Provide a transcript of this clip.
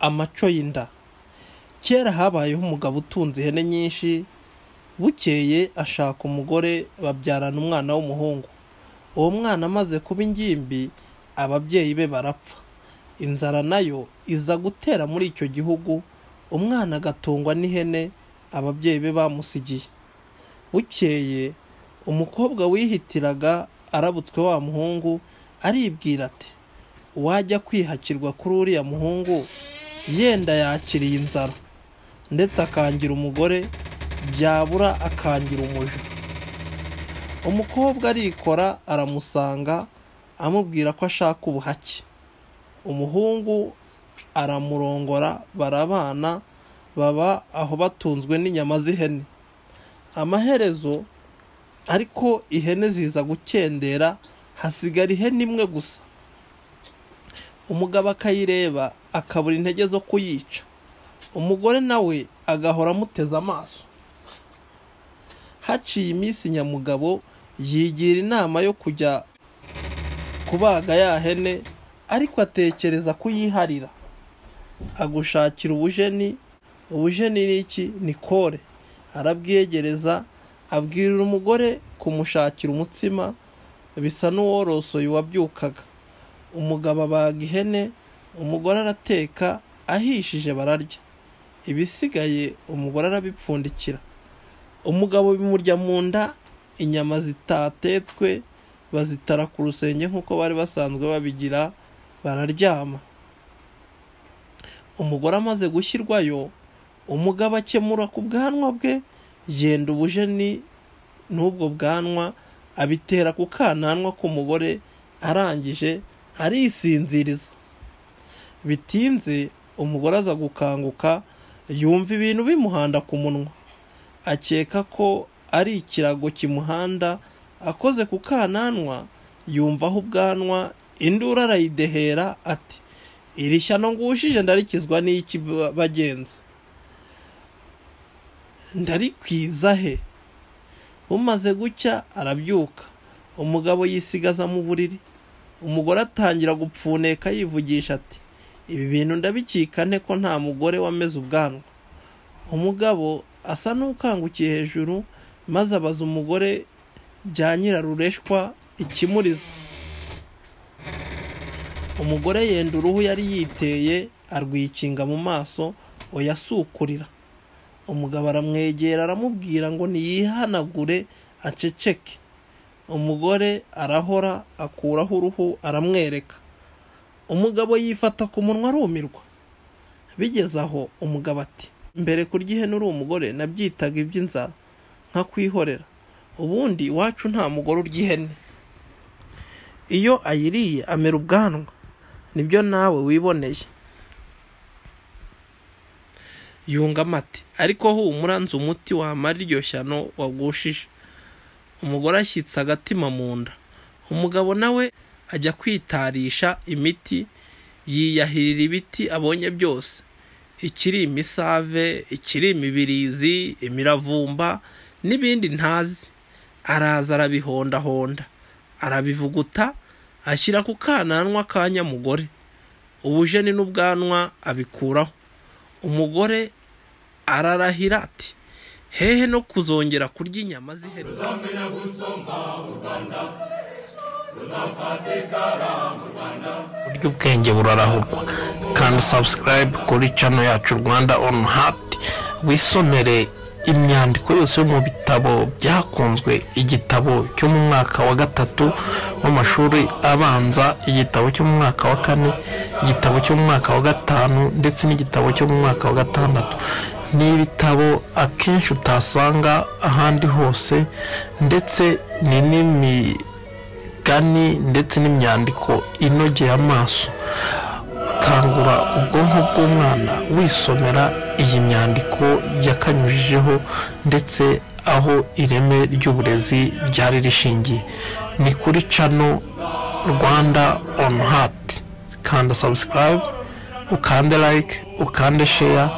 amaco y'inda. Kera habayeho umugabo utunze ihene nyinshi bukeye ashaka umugore babyarana umwana w'umuhungu. Uwo mwana amaze kuba ingimbi ababyeyi be barapfa. Inzara na yo iza gutera muri icyo gihugu umwana agatungwa n'ihene ababyeyi be bamusigiye. Bukeye umukobwa wihitiraga arabutswe wa muhungu aribwira ati wajya kwihakirwa kuri uriya muhungu yenda yakiriye inzara. Ndetse akangira umugore byabura akangira umuja. Umukobwa arikora aramusanga amubwira ko ashaka ubuhake. Umuhungu aramurongora barabana baba aho batunzwe n'inyama z'ihene. Amaherezo ariko ihene ziza gukendera hasigara ihene imwe gusa. Umugabo akayireba akabura intege zo kuyica. Umugore nawe agahora amuteze amaso. Haciye iminsi nyamugabo yigira inama yo kujya kubaga ya hene ariko atekereza kuyiharira. Agushakira ubujeni ubujeni ni iki? Ni kore. Arabwiyegereza abwirira umugore kumushakira umutsima bisa n'uworosoye uwabyukaga. Umugabo abaga ihene umugore arateka ahishije bararya. Ibisigaye umugore arabipfundikira. Umugabo bimurya mu nda inyama zitatetswe bazitara ku rusenge nk'uko bari basanzwe babigira bararyama. Umugore amaze gushyirwayo umugabo akemura ku bwanwa bwe yenda ubujeni n'ubwo bwanwa abitera ku kananwa k'umugore arangije arisinziriza. Bitinze umugore aza gukanguka yumva ibintu bimuhanda ku munwa. Akeka ko ari ikirago kimuhanda akoze ku kananwa yumvaho ubwanwa induru arayidehera ati iri shyano ngushije ndarikizwa n'iki bagenzi? Ndarikwiza he? Umaze gucya arabyuka. Umugabo yisigaza mu buriri. Umugore atangira gupfuneka yivugisha ati ibi bintu ndabikika nte ko nta mugore wameze ubwanwa. Umugabo asa n'ukangukiye hejuru maze abaza umugore bya nyirarureshwa ikimuriza. Umugore yenda uruhu yari yiteye arwikinga mu maso oyasukurira umugabo aramwegera aramubwira ngo niyihanagure aceceke. Umugore arahora akuraho uruhu aramwereka. Umugabo yifata ku munwa arumirwa. Bigeze aho umugabo ati mbere kurya ihene uri umugore nabyitaga iby'inzara nka kwihorera ubundi iwacu nta mugore urya ihene. Iyo ayiriye amera ubwanwa ni byo nawe wiboneye. Yungamo ati ariko humura nzi umuti wamara iryo shyano wagushije. Umugore ashyitse agatima mu nda. Umugabo nawe ajya kwitarisha imiti yiyahirira ibiti abonye byose. Ikiri imisave ikiri imibirizi imiravumba n'ibindi ntazi. Araza arabihondahonda arabivuguta ashyira ku kananwa ka nyamugore. Ubujeni n'ubwanwa abikuraho. Umugore ararahira ati hehe no kuzongera kurya inyama z'ihene buryo ubwenge burarahurwa. Kandi sabusikarayibe kuri cano yacu rwanda onu hati wisomere imyandiko yose yo mu bitabo byakunzwe. Igitabo cyo mu mwaka wa gatatu w'amashuri abanza igitabo cyo mu mwaka wa kane igitabo cyo mu mwaka wa gatanu ndetse n'igitabo cyo mu mwaka wa gatandatu. Ni ibitabo akenshi utasanga ahandi hose ndetse ni n'imigani ndetse n'imyandiko inogeye amaso. Kangura ubwonko bw'umwana wisomera iyi myandiko yakanyujijeho ndetse aho ireme ry'uburezi ryari rishingiye. Ni kuri cano rwanda onu hati kanda sabusikarayibe ukande like ukande sheya